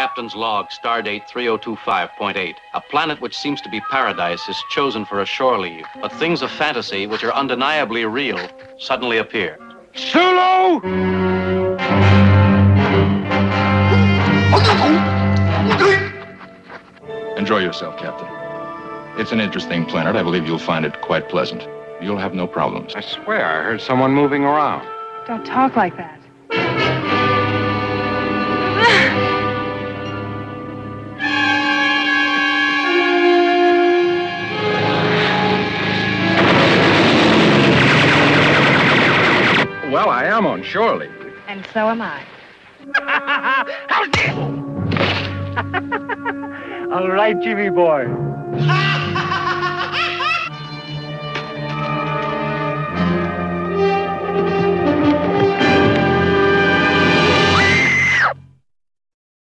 Captain's log, stardate 3025.8. A planet which seems to be paradise is chosen for a shore leave, but things of fantasy, which are undeniably real, suddenly appear. Sulu! Enjoy yourself, Captain. It's an interesting planet. I believe you'll find it quite pleasant. You'll have no problems. I swear I heard someone moving around. Don't talk like that. Well, I am on shore leave. And so am I. All right, Jimmy boy. Ah!